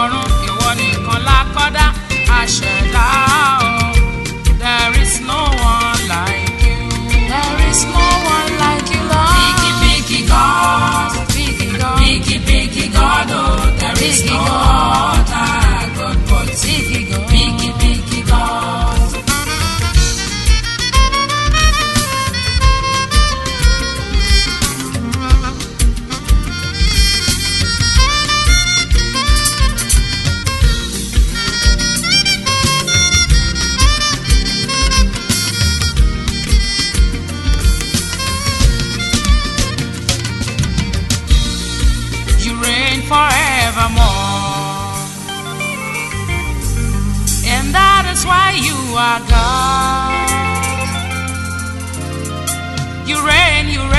ọ̀run ìwọ nìkan lákọ́dá àṣẹ̀dá. forevermore. And that is why you are God. You reign, you reign.